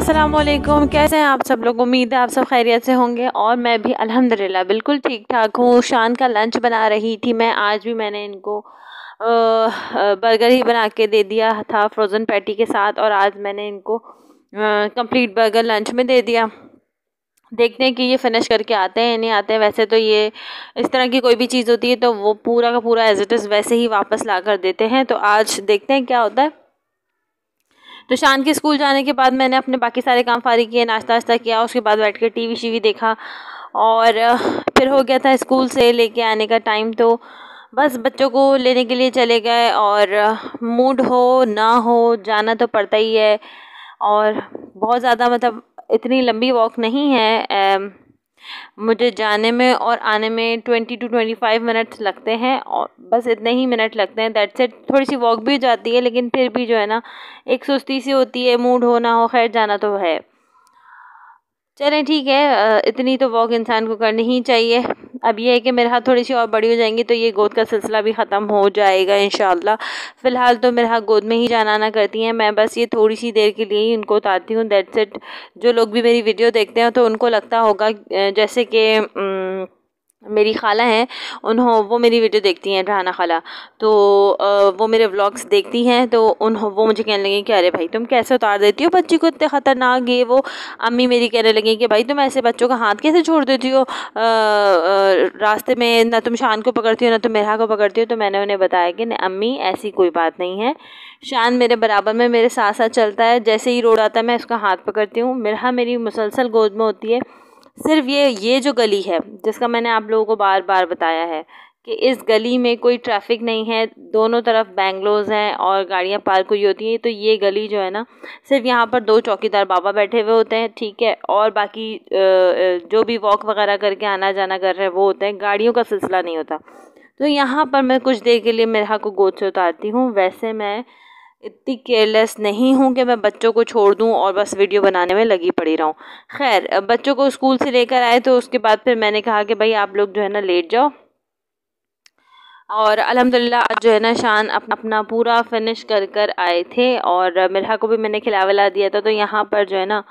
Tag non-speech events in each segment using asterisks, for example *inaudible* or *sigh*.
वालेकुम कैसे हैं आप सब लोग? उम्मीद है आप सब खैरियत से होंगे और मैं भी अल्हम्दुलिल्लाह, बिल्कुल ठीक ठाक हूँ। शान का लंच बना रही थी मैं, आज भी मैंने इनको बर्गर ही बना के दे दिया था फ्रोज़न पैटी के साथ, और आज मैंने इनको कंप्लीट बर्गर लंच में दे दिया। देखते हैं कि ये फिनिश करके आते हैं नहीं आते हैं। वैसे तो ये, इस तरह की कोई भी चीज़ होती है तो वो पूरा का पूरा एज इट इज़ वैसे ही वापस ला कर देते हैं। तो आज देखते हैं क्या होता है। तो शान के स्कूल जाने के बाद मैंने अपने बाकी सारे काम फारी किए, नाश्ता वाश्ता किया, उसके बाद बैठ कर टी वी शीवी देखा और फिर हो गया था स्कूल से लेके आने का टाइम तो बस बच्चों को लेने के लिए चले गए और मूड हो ना हो जाना तो पड़ता ही है और बहुत ज़्यादा मतलब इतनी लंबी वॉक नहीं है मुझे जाने में और आने में twenty two twenty five minutes लगते हैं और बस इतने ही मिनट लगते हैं दैट सेट थोड़ी सी वॉक भी हो जाती है, लेकिन फिर भी जो है ना, एक सुस्ती सी होती है मूड हो ना हो, खैर जाना तो है। चलें, ठीक है इतनी तो वॉक इंसान को करनी ही चाहिए। अब ये है कि मेरे हाथ थोड़ी सी और बड़ी हो जाएँगी तो ये गोद का सिलसिला भी ख़त्म हो जाएगा इन फ़िलहाल तो मेरे हाथ गोद में ही जाना ना करती हैं, मैं बस ये थोड़ी सी देर के लिए ही उनको उतारती हूँ दैट सेट जो लोग भी मेरी वीडियो देखते हैं तो उनको लगता होगा जैसे कि मेरी खाला हैं उन्हों वो मेरी वीडियो देखती हैं रहाना खाला। तो वो मेरे व्लॉग्स देखती हैं तो उन वो मुझे कहने लगी कि अरे भाई तुम कैसे उतार देती हो बच्ची को इतने ख़तरनाक ये वो? अम्मी मेरी कहने लगी कि भाई तुम ऐसे बच्चों का हाथ कैसे छोड़ देती हो? आ, आ, रास्ते में ना तुम शान को पकड़ती हो ना तुम मेरा को पकड़ती हो। तो मैंने उन्हें बताया कि अम्मी ऐसी कोई बात नहीं है। शान मेरे बराबर में मेरे साथ साथ चलता है। जैसे ही रोड आता है मैं उसका हाथ पकड़ती हूँ। मेरा मेरी मुसलसल गोद में होती है। सिर्फ़ ये ये जो गली है, जिसका मैंने आप लोगों को बार बार बताया है कि इस गली में कोई ट्रैफ़िक नहीं है, दोनों तरफ़ बैंगलोज हैं और गाड़ियाँ पार्क हुई होती हैं तो ये गली जो है ना, सिर्फ़ यहाँ पर दो चौकीदार बाबा बैठे हुए होते हैं, ठीक है, और बाकी जो भी वॉक वगैरह करके आना जाना कर रहे हैं, वो होते हैं, गाड़ियों का सिलसिला नहीं होता। तो यहाँ पर मैं कुछ देर के लिए मेरा को गोद से उतारती हूँ, वैसे मैं इतनी केयरलेस नहीं हूँ कि मैं बच्चों को छोड़ दूँ और बस वीडियो बनाने में लगी पड़ी रहूँ। खैर बच्चों को स्कूल से लेकर आए तो उसके बाद फिर मैंने कहा कि भाई आप लोग जो है ना लेट जाओ। और अलहमदिल्ला आज जो है ना शान अपना अपना पूरा फिनिश कर कर आए थे और मिर्हा को भी मैंने खिला विला दिया था तो यहाँ पर जो है ना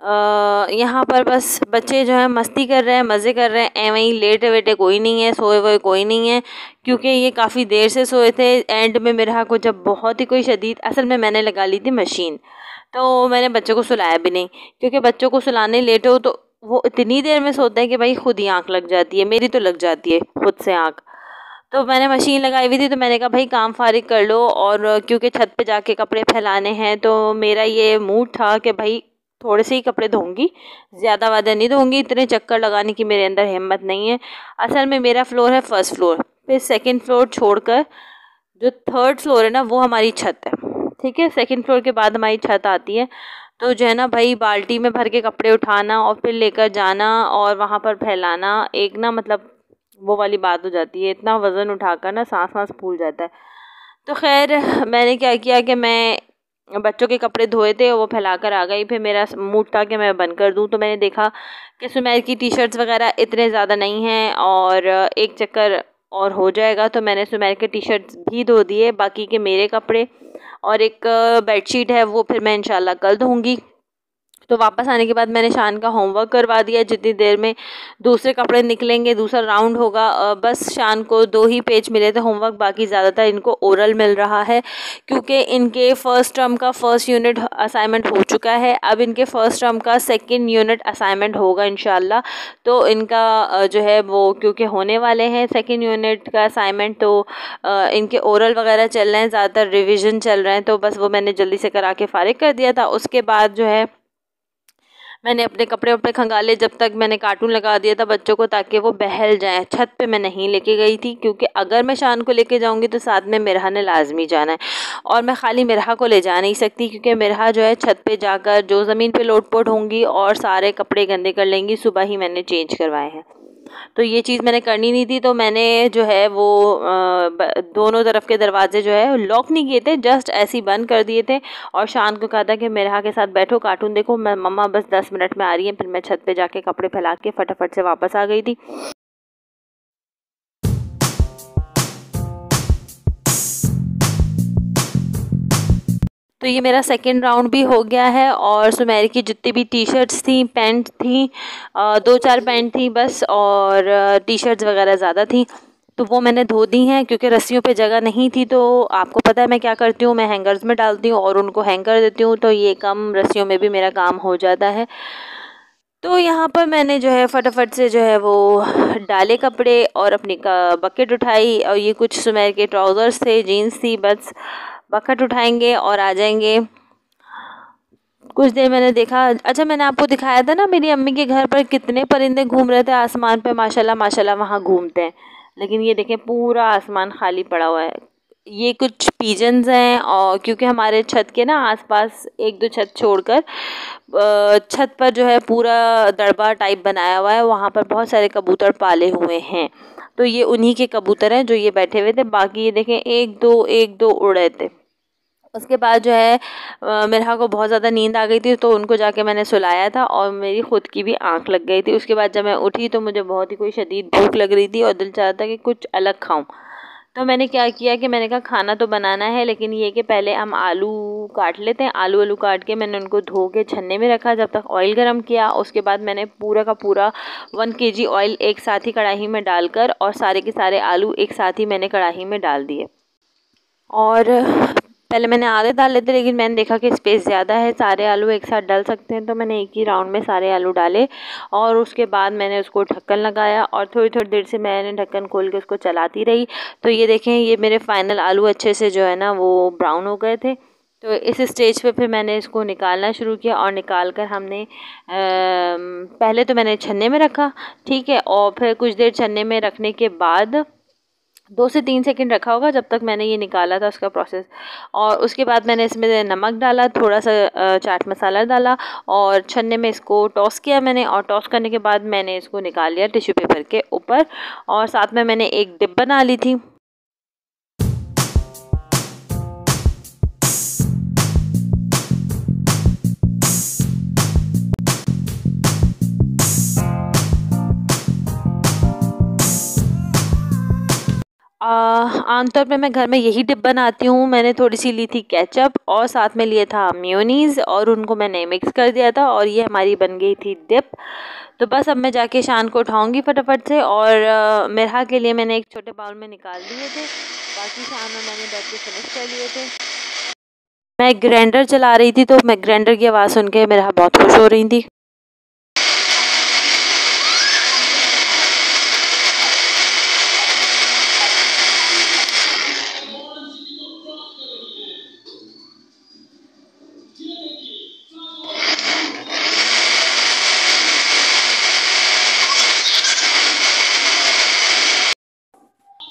यहाँ पर बस बच्चे जो हैं मस्ती कर रहे हैं, मज़े कर रहे हैं। एवं ही लेटे वेटे कोई नहीं है, सोए वोए कोई नहीं है, क्योंकि ये काफ़ी देर से सोए थे। एंड में मेरा को जब बहुत ही कोई शदीद, असल में मैंने लगा ली थी मशीन तो मैंने बच्चों को सुलाया भी नहीं। क्योंकि बच्चों को सुलाने लेट हो तो वो इतनी देर में सोते हैं कि भाई खुद ही आँख लग जाती है, मेरी तो लग जाती है खुद से आँख। तो मैंने मशीन लगाई हुई थी तो मैंने कहा, भाई काम फारिग कर लो। और क्योंकि छत पे जाके कपड़े फैलाने हैं तो मेरा ये मूड था कि भाई थोड़े से ही कपड़े धोंगी। ज़्यादा वादा नहीं धोंगी, इतने चक्कर लगाने की मेरे अंदर हिम्मत नहीं है। असल में मेरा फ्लोर है फ़र्स्ट फ्लोर, फिर सेकंड फ्लोर छोड़कर जो थर्ड फ्लोर है ना, वो हमारी छत है। ठीक है? सेकंड फ्लोर के बाद हमारी छत आती है। तो जो है ना भाई, बाल्टी में भर के कपड़े उठाना और फिर लेकर जाना और वहाँ पर फैलाना, एक ना मतलब वो वाली बात हो जाती है। इतना वज़न उठाकर ना सांस सांस फूल जाता है। तो खैर, मैंने क्या किया कि मैं बच्चों के कपड़े धोए थे, वो फैला कर आ गई। फिर मेरा मूड था कि मैं बंद कर दूँ तो मैंने देखा कि सुमैर की टी शर्ट्स वगैरह इतने ज़्यादा नहीं हैं और एक चक्कर और हो जाएगा। तो मैंने सुमेर के टी शर्ट्स भी धो दिए, बाकी के मेरे कपड़े और एक बेडशीट है, वो फिर मैं इंशाल्लाह कल धोऊँगी तो वापस आने के बाद मैंने शान का होमवर्क करवा दिया, जितनी देर में दूसरे कपड़े निकलेंगे, दूसरा राउंड होगा। बस शान को दो ही पेज मिले थे होमवर्क बाकी ज़्यादातर इनको ओरल मिल रहा है, क्योंकि इनके फ़र्स्ट टर्म का फ़र्स्ट यूनिट असाइनमेंट हो चुका है। अब इनके फ़र्स्ट टर्म का सेकेंड यूनिट असाइनमेंट होगा इन तो इनका जो है वो क्योंकि होने वाले हैं सेकेंड यूनिट का असाइनमेंट तो इनके ओरल वगैरह चल रहे हैं, ज़्यादातर रिविज़न चल रहे हैं तो बस वो मैंने जल्दी से करा के फ़ारिग कर दिया था। उसके बाद जो है मैंने अपने कपड़े वपड़े खंगाले, जब तक मैंने कार्टून लगा दिया था बच्चों को ताकि वो बहल जाएँ। छत पे मैं नहीं लेके गई थी, क्योंकि अगर मैं शान को लेके जाऊँगी तो साथ में मेरहा ने लाजमी जाना है। और मैं खाली मेरहा को ले जा नहीं सकती, क्योंकि मेरहा जो है छत पर जाकर जो ज़मीन पर लोट पोट होंगी और सारे कपड़े गंदे कर लेंगी, सुबह ही मैंने चेंज करवाए हैं। तो ये चीज़ मैंने करनी नहीं थी तो मैंने जो है वो दोनों तरफ़ के दरवाजे जो है लॉक नहीं किए थे जस्ट ऐसे ही बंद कर दिए थे। और शान को कहा था कि मेरे के साथ बैठो कार्टून देखो, मैं, मम्मा बस दस मिनट में आ रही है, फिर मैं छत पे जाके कपड़े फैला के फटाफट से वापस आ गई थी। तो ये मेरा सेकेंड राउंड भी हो गया है और सुमेर की जितनी भी टी शर्ट्स थी पैंट थी दो चार पैंट थी बस और टी शर्ट्स वगैरह ज़्यादा थी तो वो मैंने धो दी हैं क्योंकि रस्सियों पे जगह नहीं थी तो आपको पता है मैं क्या करती हूँ, मैं हैंगर्स में डालती हूँ और उनको हैंग कर देती हूँ तो ये कम रस्सियों में भी मेरा काम हो जाता है। तो यहाँ पर मैंने जो है फटाफट से जो है वो डाले कपड़े और अपनी बकेट उठाई और ये कुछ सुमेर के ट्राउज़र्स थे जीन्स थी बस। बकेट उठाएँगे और आ जाएँगे। कुछ देर मैंने देखा। अच्छा मैंने आपको दिखाया था ना, मेरी अम्मी के घर पर कितने परिंदे घूम रहे थे। आसमान पे माशाल्लाह माशाल्लाह वहाँ घूमते हैं। लेकिन ये देखें, पूरा आसमान खाली पड़ा हुआ है। ये कुछ पीजन्स हैं और क्योंकि हमारे छत के ना आसपास एक दो छत छोड़कर छत पर जो है पूरा दड़बा टाइप बनाया हुआ है। वहाँ पर बहुत सारे कबूतर पाले हुए हैं। तो ये उन्हीं के कबूतर हैं जो ये बैठे हुए थे। बाकी ये देखें, एक दो एक दो उड़े थे। उसके बाद जो है मेरा को बहुत ज़्यादा नींद आ गई थी तो उनको जाके मैंने सुलाया था और मेरी ख़ुद की भी आँख लग गई थी। उसके बाद जब मैं उठी तो मुझे बहुत ही कोई शदीद भूख लग रही थी और दिल चाहता कि कुछ अलग खाऊं। तो मैंने क्या किया कि मैंने कहा, खाना तो बनाना है, लेकिन ये कि पहले हम आलू काट लेते हैं। आलू आलू काट के मैंने उनको धो के छन्ने में रखा, जब तक ऑयल गर्म किया। उसके बाद मैंने पूरा का पूरा वन के जी ऑयल एक साथ ही कढ़ाई में डालकर और सारे के सारे आलू एक साथ ही मैंने कढ़ाई में डाल दिए। और पहले मैंने आधे डाल लेते लेकिन मैंने देखा कि स्पेस ज़्यादा है सारे आलू एक साथ डाल सकते हैं तो मैंने एक ही राउंड में सारे आलू डाले और उसके बाद मैंने उसको ढक्कन लगाया और थोड़ी थोड़ी देर से मैंने ढक्कन खोल के उसको चलाती रही। तो ये देखें ये मेरे फाइनल आलू अच्छे से जो है ना वो ब्राउन हो गए थे। तो इस स्टेज पे फिर मैंने इसको निकालना शुरू किया और निकाल कर हमने आ, पहले तो मैंने छन्ने में रखा ठीक है और फिर कुछ देर छन्ने में रखने के बाद दो से तीन सेकंड रखा होगा जब तक मैंने ये निकाला था उसका प्रोसेस और उसके बाद मैंने इसमें नमक डाला, थोड़ा सा चाट मसाला डाला और छन्ने में इसको टॉस किया मैंने और टॉस करने के बाद मैंने इसको निकाल लिया टिश्यू पेपर के ऊपर और साथ में मैंने एक डिप बना ली थी। आमतौर पे मैं घर में यही डिप बनाती हूँ। मैंने थोड़ी सी ली थी केचप और साथ में लिया था म्योनीज़ और उनको मैंने मिक्स कर दिया था और ये हमारी बन गई थी डिप। तो बस अब मैं जाके शान को उठाऊँगी फटाफट से और मेरा के लिए मैंने एक छोटे बाउल में निकाल दिए थे। बाकी शान और मैंने बैठ के फिनिश कर लिए थे। मैं ग्राइंडर चला रही थी तो मैं ग्राइंडर की आवाज़ सुन के मेरा बहुत खुश हो रही थी।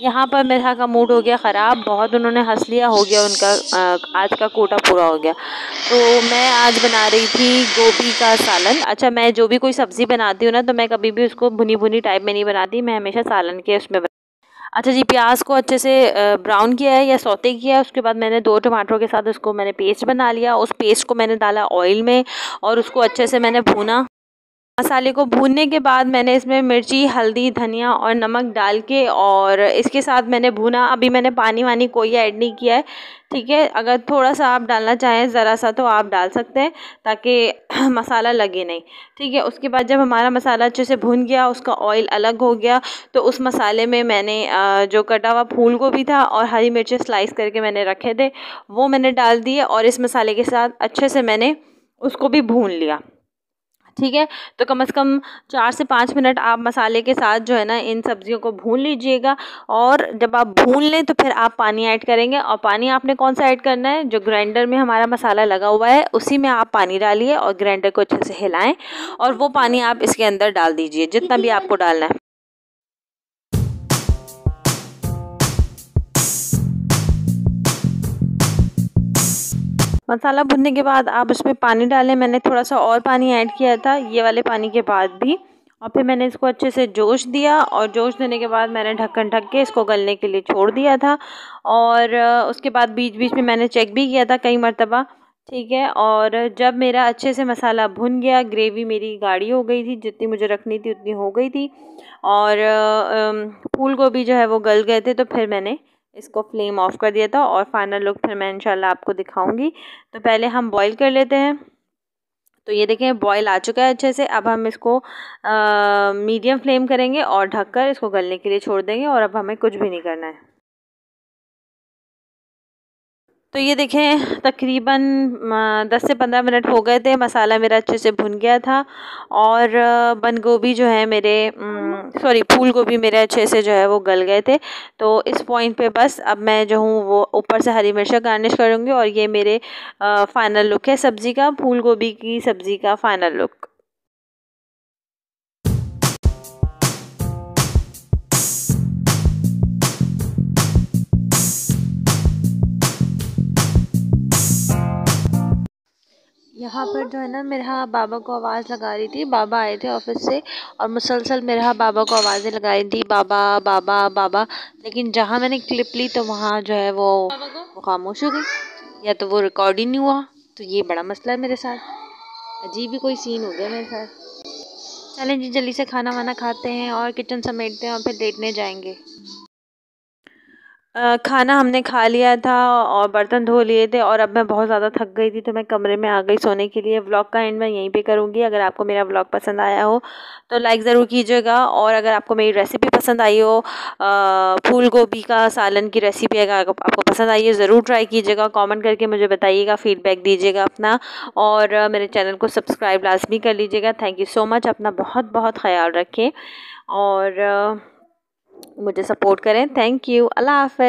यहाँ पर मेरा का मूड हो गया ख़राब, बहुत उन्होंने हंस लिया, हो गया उनका आज का कोटा पूरा हो गया। तो मैं आज बना रही थी गोभी का सालन। अच्छा मैं जो भी कोई सब्ज़ी बनाती हूँ ना तो मैं कभी भी उसको भुनी भुनी टाइप में नहीं बनाती, मैं हमेशा सालन के उसमें अच्छा जी, प्याज को अच्छे से ब्राउन किया है या सौते किया है, उसके बाद मैंने दो टमाटरों के साथ उसको मैंने पेस्ट बना लिया, उस पेस्ट को मैंने डाला ऑयल में और उसको अच्छे से मैंने भूना। मसाले को भूनने के बाद मैंने इसमें मिर्ची, हल्दी, धनिया और नमक डाल के और इसके साथ मैंने भुना। अभी मैंने पानी वानी कोई ऐड नहीं किया है, ठीक है? अगर थोड़ा सा आप डालना चाहें, ज़रा सा तो आप डाल सकते हैं ताकि *clears throat* मसाला लगे नहीं, ठीक है? उसके बाद जब हमारा मसाला अच्छे से भुन गया, उसका ऑयल अलग हो गया तो उस मसाले में मैंने जो कटा हुआ फूल गोभी था और हरी मिर्चें स्लाइस करके मैंने रखे थे, वो मैंने डाल दिए और इस मसाले के साथ अच्छे से मैंने उसको भी भून लिया। ठीक है? तो कम से कम चार से पाँच मिनट आप मसाले के साथ जो है ना, इन सब्ज़ियों को भून लीजिएगा। और जब आप भून लें तो फिर आप पानी ऐड करेंगे। और पानी आपने कौन सा ऐड करना है? जो ग्राइंडर में हमारा मसाला लगा हुआ है, उसी में आप पानी डालिए और ग्राइंडर को अच्छे से हिलाएँ। और वो पानी आप इसके अंदर डाल दीजिए, जितना भी आपको डालना है। मसाला भुनने के बाद आप उसमें पानी डालें। मैंने थोड़ा सा और पानी ऐड किया था, ये वाले पानी के बाद भी। और फिर मैंने इसको अच्छे से जोश दिया और जोश देने के बाद मैंने ढक्कन ढक के इसको गलने के लिए छोड़ दिया था। और उसके बाद बीच बीच में मैंने चेक भी किया था कई मरतबा, ठीक है? और जब मेरा अच्छे से मसाला भुन गया, ग्रेवी मेरी गाढ़ी हो गई थी, जितनी मुझे रखनी थी उतनी हो गई थी। और फूल गोभी जो है वो गल गए थे तो फिर मैंने इसको फ्लेम ऑफ़ कर दिया था और फाइनल लुक फिर मैं इंशाल्लाह आपको दिखाऊँगी। तो पहले हम बॉईल कर लेते हैं। तो ये देखें बॉईल आ चुका है अच्छे से। अब हम इसको मीडियम फ्लेम करेंगे और ढककर इसको गलने के लिए छोड़ देंगे और अब हमें कुछ भी नहीं करना है। तो ये देखें, तकरीबन दस से पंद्रह मिनट हो गए थे, मसाला मेरा अच्छे से भुन गया था और बंद गोभी जो है मेरे सॉरी, फूल गोभी मेरे अच्छे से जो है वो गल गए थे। तो इस पॉइंट पे बस अब मैं जो हूँ वो ऊपर से हरी मिर्चा गार्निश करूँगी और ये मेरे फ़ाइनल लुक है सब्ज़ी का, फूल गोभी की सब्ज़ी का फ़ाइनल लुक यहाँ पर जो है ना मेरा बाबा को आवाज़ लगा रही थी। बाबा आए थे ऑफ़िस से और मुसलसल मेरा बाबा को आवाज़ें लगा रही थी। बाबा बाबा बाबा। लेकिन जहाँ मैंने क्लिप ली तो वहाँ जो है वो वो खामोश हो गई। या तो वो रिकॉर्ड ही नहीं हुआ। तो ये बड़ा मसला है मेरे साथ। अजीब ही कोई सीन हो गया मेरे साथ। चलें जी जल्दी से खाना वाना खाते हैं और किचन समेटते हैं और फिर लेटने जाएँगे। खाना हमने खा लिया था और बर्तन धो लिए थे और अब मैं बहुत ज़्यादा थक गई थी तो मैं कमरे में आ गई सोने के लिए। व्लॉग का एंड मैं यहीं पे करूँगी। अगर आपको मेरा व्लॉग पसंद आया हो तो लाइक ज़रूर कीजिएगा और अगर आपको मेरी रेसिपी पसंद आई हो फूल गोभी का सालन की रेसिपी अगर आपको पसंद आई है, ज़रूर ट्राई कीजिएगा। कॉमेंट करके मुझे बताइएगा, फ़ीडबैक दीजिएगा अपना और मेरे चैनल को सब्सक्राइब लाजमी कर लीजिएगा। Thank you so much. अपना बहुत बहुत ख्याल रखें और मुझे सपोर्ट करें. Thank you Allah half